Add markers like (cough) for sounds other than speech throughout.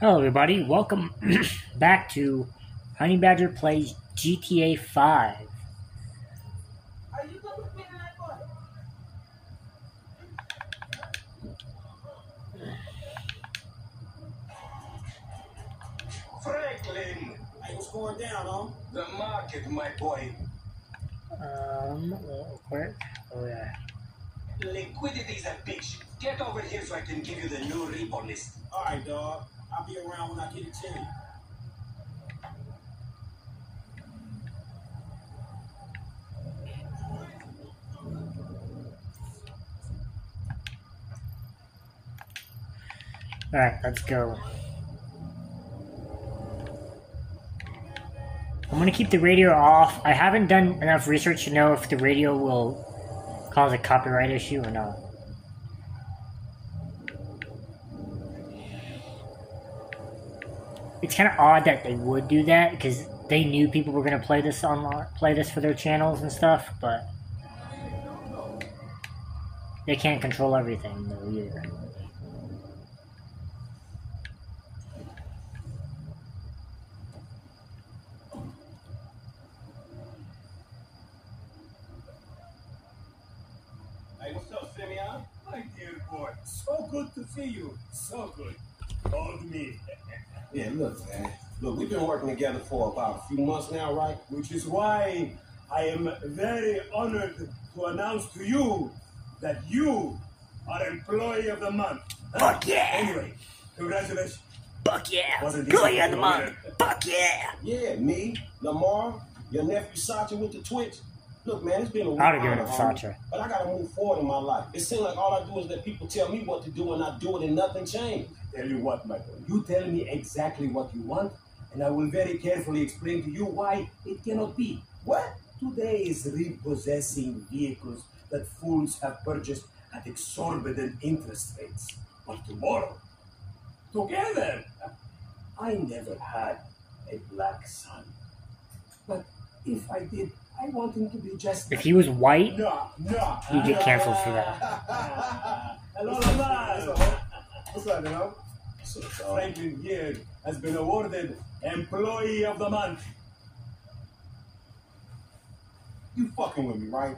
Hello, everybody. Welcome (clears throat) back to Honey Badger Plays GTA 5. Franklin, Hey, what's going down, huh? the market, my boy. Um, real quick. Oh, yeah. Liquidity's a bitch. Get over here so I can give you the new repo list. All right, dog. I'll be around when I get a chance. Alright, let's go. I'm gonna keep the radio off. I haven't done enough research to know if the radio will cause a copyright issue or not. It's kind of odd that they would do that because they knew people were gonna play this online, play this for their channels and stuff, but they can't control everything though either. Hey, what's up, Simeon? My dear boy. So good to see you. So good. Hold me. Yeah, look, man. Look, we've been working together for about a few months now, right? Which is why I am very honored to announce to you that you are Employee of the Month. Fuck yeah! Anyway, congratulations. Fuck yeah! Wasn't Employee of the month! Fuck yeah! Yeah, me, Lamar, your nephew Sacha with the Twitch. Look, man, it's been a I'd have given while, it to homie, Sacha. But I gotta move forward in my life. It seems like all I do is let people tell me what to do and I do it and nothing changed. Tell you what, my boy. You tell me exactly what you want, and I will very carefully explain to you why it cannot be. What? Today is repossessing vehicles that fools have purchased at exorbitant interest rates. But tomorrow, together, I never had a black son. But if I did, I want him to be just If he was white, no, no. He'd get canceled for that. (laughs) Hello, What's up, man? So, Franklin here has been awarded Employee of the Month. you fucking with me, right?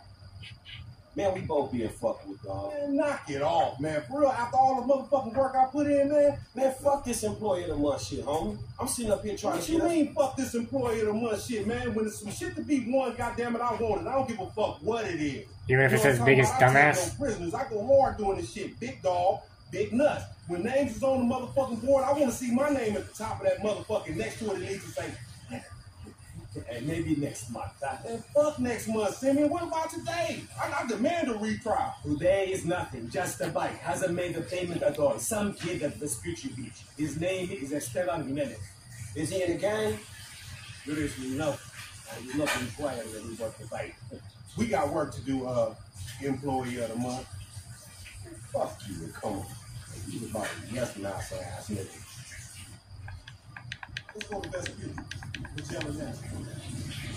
Man, we both being fucked with, dog. Man, knock it off, man. For real, after all the motherfucking work I put in, man. Man, fuck this employee of the month shit, homie. I'm sitting up here trying What to you get us- mean, fuck this Employee of the Month shit, man? When it's some shit to be won, goddamn it, I want it. I don't give a fuck what it is. even if You it says biggest talking about? I take dumbass, no prisoners. I go hard doing this shit. Big dog, big nuts. When names is on the motherfucking board, I want to see my name at the top of that motherfucking next to it. Needs to say, and maybe next month. Fuck next month, Simeon. What about today? I, I demand a retrial. Today is nothing. Just a bike. Hasn't made the payment at all. Some kid at Vespucci Beach. His name is Esteban Jimenez. Is he in the game? Seriously, no. There's nothing required that we work the bike. We got work to do, uh, employee of the month. Fuck you, come on. You about to yes mouse ass nigga. Let's go to Vespucci. What's yelling at?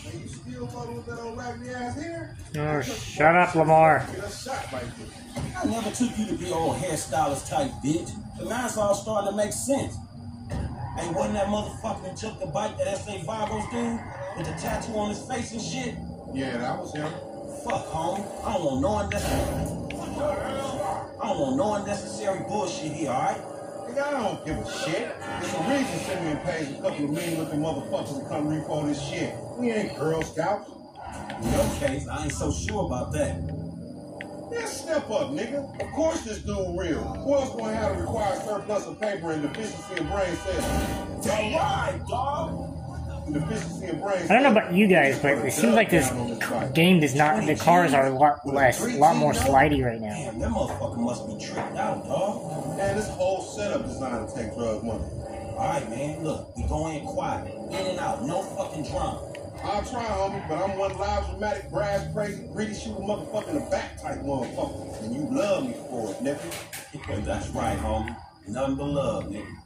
And you still talking with that old raggedy ass hair? oh, shut up, Lamar. Get a shot right. I never took you to be old hairstylist type bitch. But now it's all starting to make sense. Hey, wasn't that motherfucker that took the bike that S.A. Vagos dude with the tattoo on his face and shit? Yeah, that was him. Fuck, homie. I don't want no unnecessary. I don't want no unnecessary bullshit here, alright? Nigga, I don't give a shit. There's a reason Simeon pays a couple of mean looking motherfuckers to come repo this shit. We ain't Girl Scouts. In your case, I ain't so sure about that. Yeah, step up, nigga. Of course this dude real. Who else gonna have a required surplus of paper and deficiency of brain cells? All right, dog. I don't know about you guys, but it seems like this game does not. The cars are a lot less, a lot more slidey right now. Damn, that motherfucker must be tricked out, dog. Man, this whole setup designed to take drug money. Alright, man, look, we go in quiet. In and out, no fucking drama. I'll try, homie, but I'm one live, dramatic, brass, crazy, greedy, shoot motherfucker in the back type motherfucker. And you love me for it, nephew. (laughs) That's right, homie. Nothing but love, nigga.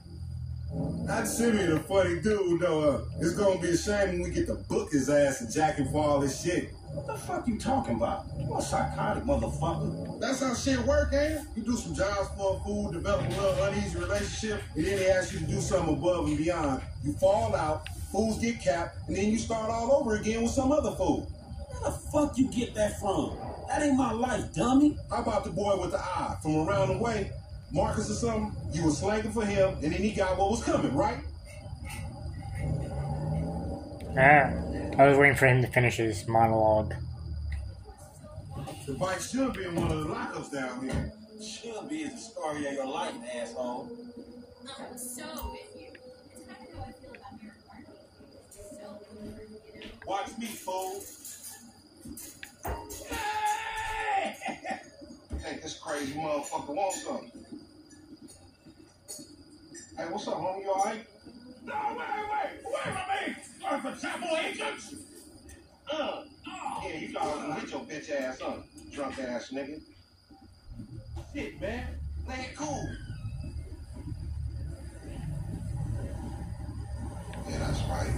That Simeon the funny dude, though. Uh, it's gonna be a shame when we get to book his ass and jack him for all this shit. What the fuck you talking about? You a psychotic motherfucker. That's how shit work, ain't it? You do some jobs for a fool, develop a little uneasy relationship, and then they ask you to do something above and beyond. You fall out, fools get capped, and then you start all over again with some other fool. Where the fuck you get that from? That ain't my life, dummy. How about the boy with the eye from around the way? Marcus or something? You were slanging for him, and then he got what was coming, right? Ah, I was waiting for him to finish his monologue. The bike should be in one of the lockups down here. Should be is the story of your life, asshole. I'm so with you. It's kind of how I feel about Barney. So, you know. Watch me, fool. (laughs) think this crazy motherfucker wants something. Hey, what's up, homie? You alright? No, wait, wait, wait a minute. Are the travel agents? Uh. Yeah, you thought I was gonna hit your bitch ass, huh? Drunk ass nigga. Shit, man. Play it cool. Yeah, that's right.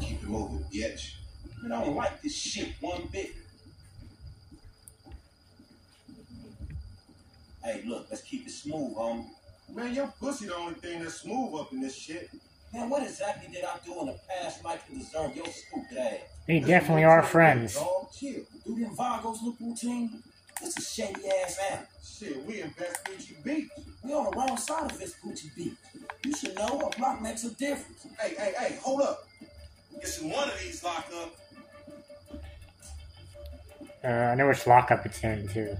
Keep it moving, bitch. Man, I don't like this shit one bit. Hey, look, let's keep it smooth, homie. Man, your pussy the only thing that's smooth up in this shit. Man, what exactly did I do in the past life to deserve your stupid ass? They definitely are friends. Dog, chill. Do them Vagos look routine? This is shady ass app. Shit, we in Vespucci Beach. We on the wrong side of Vespucci Beach. You should know a block makes a difference. Hey, hey, hey, hold up. It's in one of these locked up. Uh, I know which lockup it's in, too.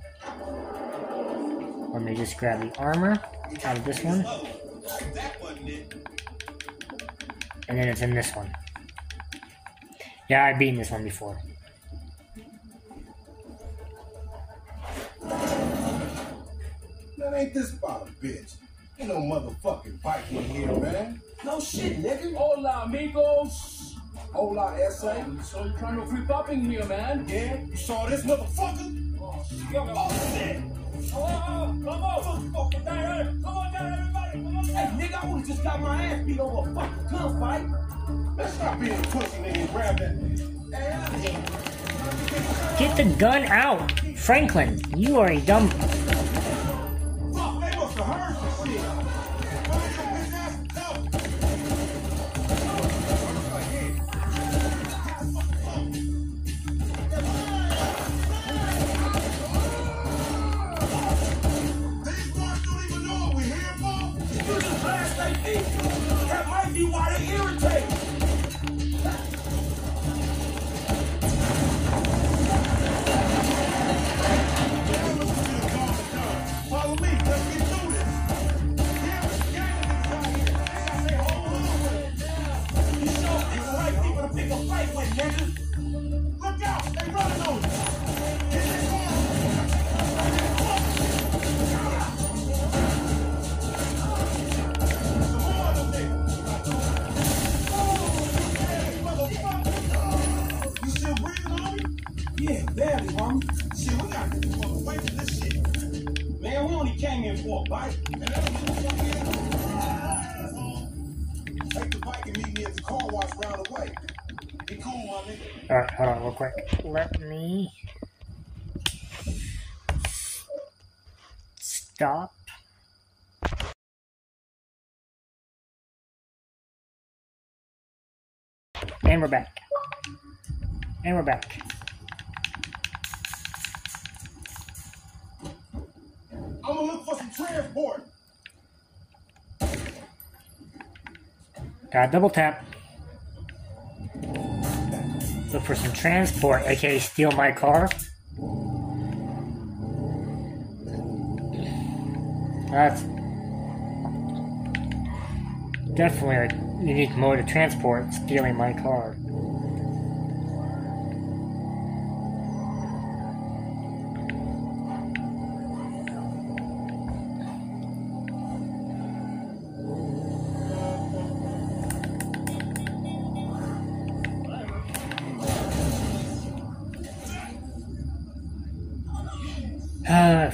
Let me just grab the armor out of this one, That wasn't it. and then it's in this one. Yeah, I've beaten this one before. Man, ain't this about a bitch? Ain't no motherfucking bike in here, man. No shit, nigga. Hola, amigos. Hola, S.A. So you're trying to creep up in here, man? Yeah, you saw this motherfucker? Oh, shit. Oh, come on. Come down, on down. Come on Hey, nigga, I would've just got my ass beat over a fucking gunfight. Man, stop being pussy, nigga, and grab that. Get the gun out! Franklin, you are a dumb. Yeah, barely, homie. Shit, we gotta get the fuck away from this shit. Man, we only came here for a bite. And get us up here. Ah, take the bike and meet me at the car wash round the way. Be cool, my nigga. Alright, hold on, real quick. Let me. Stop. And we're back. And we're back. I'm gonna look for some transport. Got double tap. Look for some transport, aka steal my car. That's definitely a unique mode of transport, stealing my car.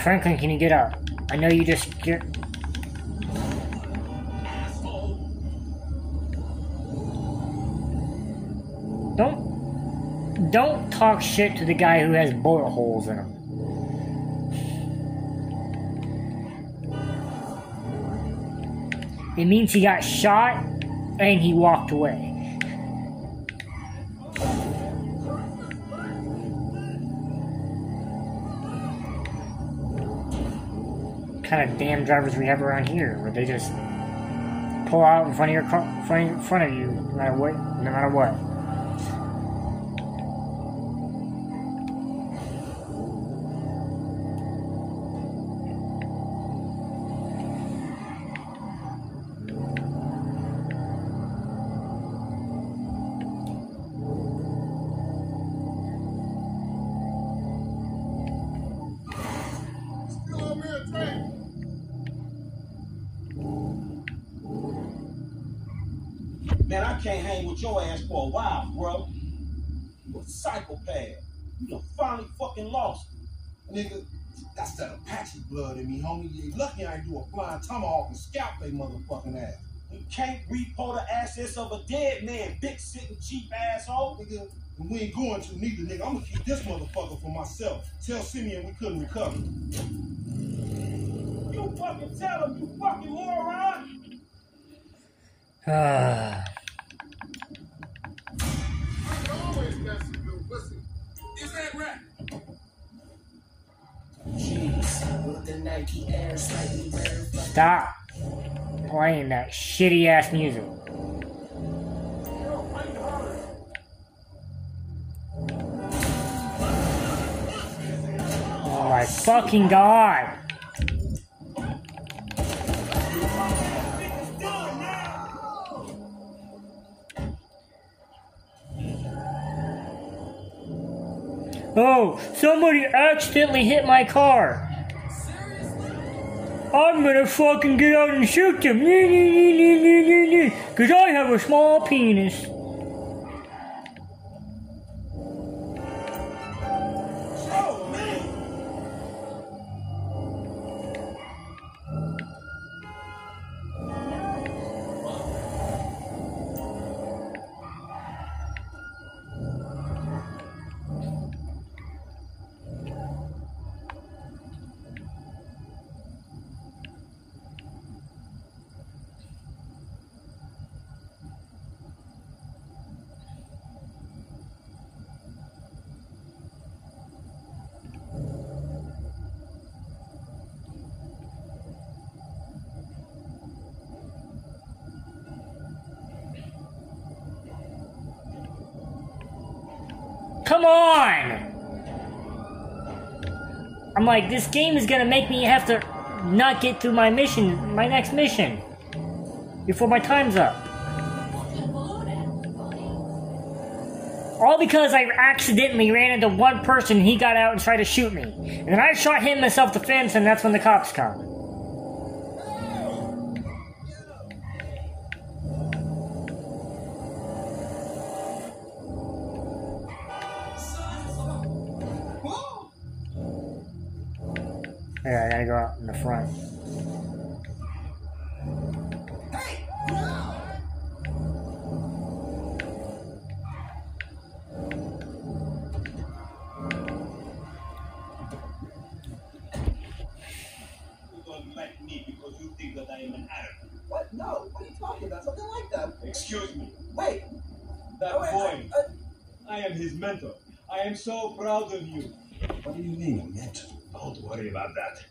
Franklin, can you get out? I know you just get... Don't... Don't talk shit to the guy who has bullet holes in him. It means he got shot and he walked away. Kind of damn drivers we have around here, where they just pull out in front of your car, front, front of you, no matter what, no matter what. Can't hang with your ass for a while, bro. You a psychopath. You done finally fucking lost. Nigga, that's that Apache blood in me, homie. You lucky I ain't do a flying tomahawk and scalp they motherfucking ass. You can't repo the assets of a dead man, big sitting cheap asshole. Nigga, and we ain't going to neither, nigga. I'm gonna keep this motherfucker for myself. Tell Simeon we couldn't recover. You fucking tell him, you fucking moron. (sighs) Ah. Stop playing that shitty ass music. Oh my fucking god! Oh, somebody accidentally hit my car. I'm gonna fucking get out and shoot them. Cause I have a small penis. I'm like, this game is gonna make me have to not get through my mission, my next mission, before my time's up. All because I accidentally ran into one person, he got out and tried to shoot me. And then I shot him in self defense, and that's when the cops come. Yeah, I gotta go out in the front. You don't like me because you think that I am an Arab. What? No. What are you talking about? Something like that. Excuse me. Wait. That wait, boy, uh, I am his mentor. I am so proud of you. What do you mean, mentor? Don't worry about that.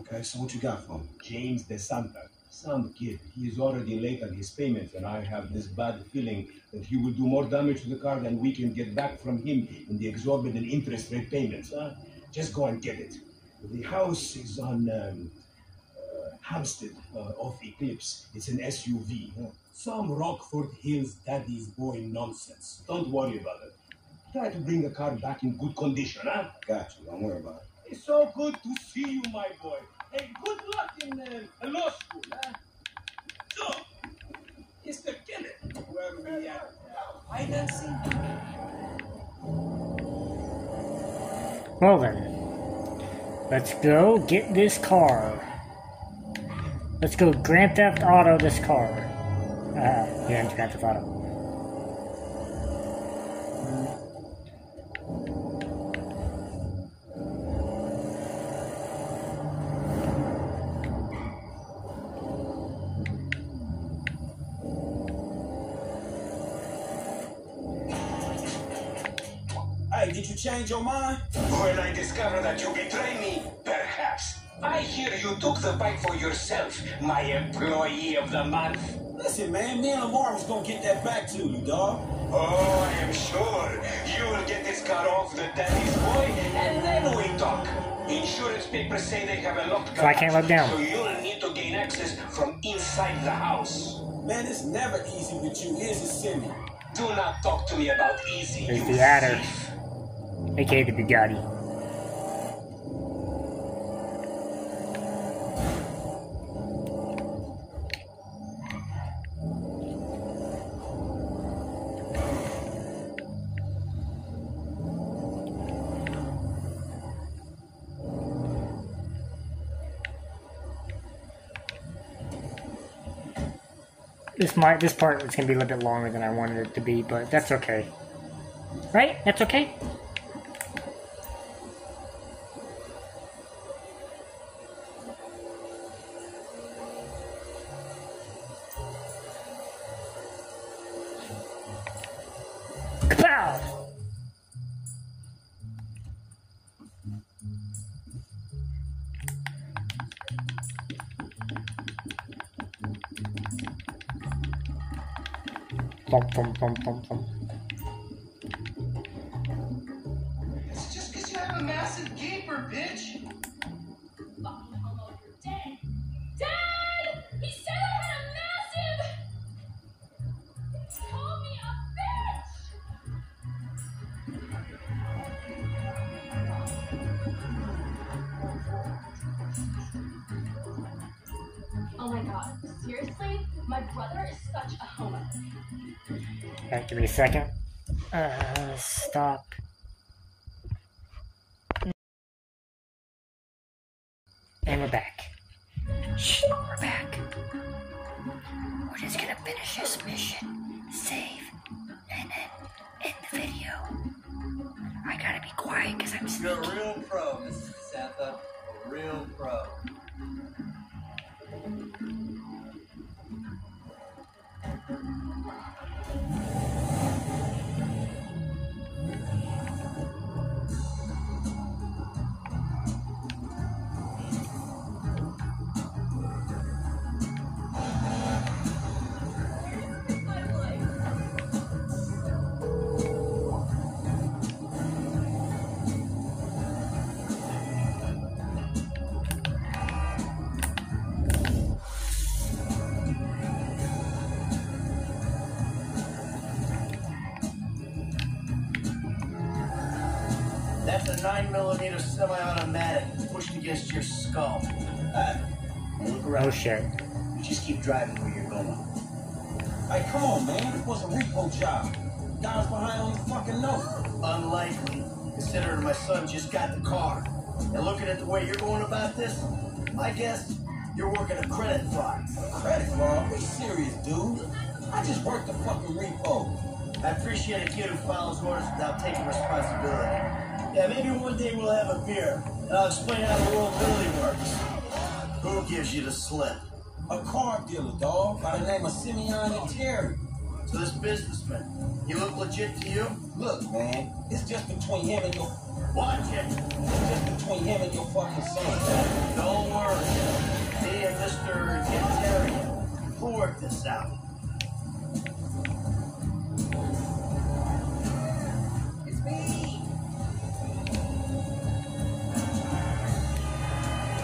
Okay, so what you got for me? James De Santa, some kid. He is already late on his payments, and I have this bad feeling that he will do more damage to the car than we can get back from him in the exorbitant interest rate payments. Huh? Just go and get it. The house is on um, uh, Hampstead uh, off Eclipse. It's an SUV. huh? Some Rockford Hills daddy's boy nonsense. Don't worry about it. Try to bring the car back in good condition, huh? Got you. Don't worry about it. It's so good to see you, my boy. Hey, good luck in uh, law school, huh? So, Mr. Kenneth, where are we at? Financing? Well then, let's go get this car. Let's go Grand Theft Auto this car. Uh, yeah, Grand Theft Auto. Change your mind? When I discover that you betray me, perhaps. I hear you took the bike for yourself, my employee of the month. Listen, man, me and Lamar was gonna get that back to you, dog. Oh, I am sure you will get this car off the daddy's boy, and then we talk. Insurance papers say they have a locked So I can't look down. So you'll need to gain access from inside the house. Man, it's never easy with you, is it, Simi? Do not talk to me about easy. There's you the adder. thief. Aka the Bugatti. This might this part is gonna be a little bit longer than I wanted it to be, but that's okay. Right? That's okay? Bum, bum, bum. It's just because you have a massive gaper, bitch. Give me a second. Uh, stop. And we're back. Shh, we're back. We're just gonna finish this mission, save, and then end the video. I gotta be quiet because I'm You're a real pro, Mrs. Santha. A real That's a 9 millimeter semi-automatic pushed against your skull. Uh, look Oh around. shit. Just keep driving where you're going. Hey, come on, man. It was a repo job. Guy was behind on the fucking note. Unlikely, considering my son just got the car. And looking at the way you're going about this, my guess, you're working a credit fraud. A credit fraud? Be serious, dude. I just worked the fucking repo. I appreciate a kid who follows orders without taking responsibility. Yeah, maybe one day we'll have a beer, and I'll explain how the world really works. Who gives you the slip? A car dealer, dog, by the name of Simeon Yetarian. So this businessman, he look legit to you? Look, man, it's just between him and your Watch it. it's just between him and your fucking son. Don't worry. Me and Mr. Yetarian, we'll work this out.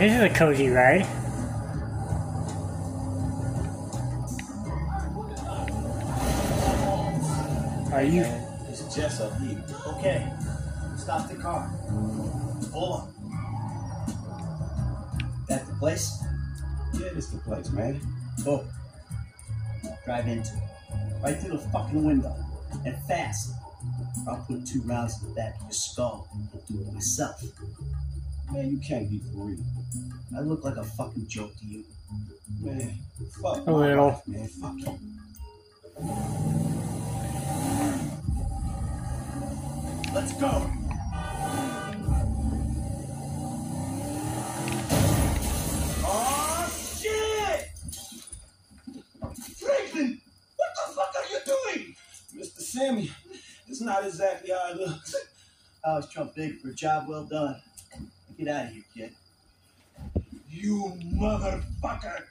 This is a cozy ride. Are you? It's just up here. Okay, stop the car. Hold on. That the place? Yeah, this the place, man. Go. Drive into it. Right through the fucking window. And fast. I'll put two rounds in the back of your skull and do it myself. Man, you can't be for real. I look like a fucking joke to you. Man, fuck A little. life, man. Fuck you. Let's go. Oh shit! Franklin, what the fuck are you doing? Mr. Sammy, it's not exactly how it looks. I was Trump big for a job well done. Get out of here, kid. You motherfucker!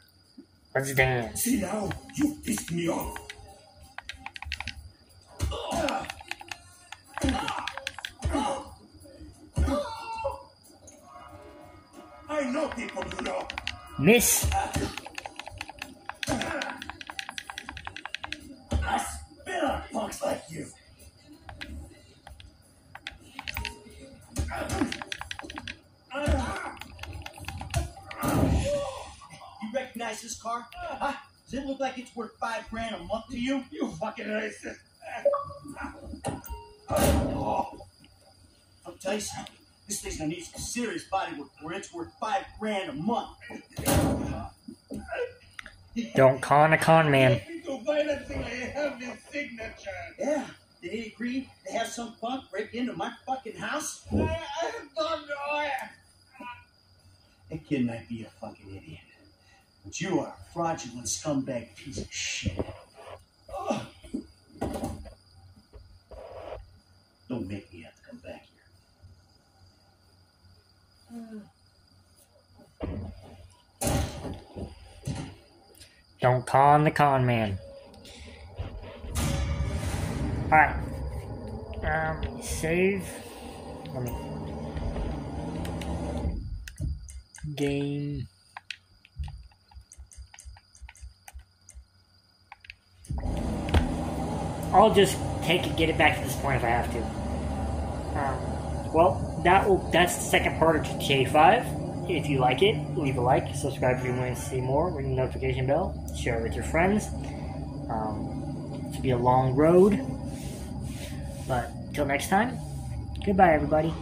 Let's dance. See now, you pissed me off. I know people you know. Miss. Does it look like it's worth five grand a month to you? You fucking racist. I'll tell you something. This thing's gonna need some serious body work for it's worth five grand a month. Don't con a con man. To financing, I have his signature. Yeah, did he agree to have some punk break into my fucking house? I, I don't know. That kid might be a fucking idiot. But you are a fraudulent scumbag piece of shit. Don't make me have to come back here. Don't con the con man. Alright. Um, save. Let me. Game. I'll just take it, get it back to this point if I have to. Um, well, that will. That's the second part of GTA 5. If you like it, leave a like, subscribe if you want to see more, ring the notification bell, share it with your friends. Um, it's be a long road, but until next time, goodbye, everybody.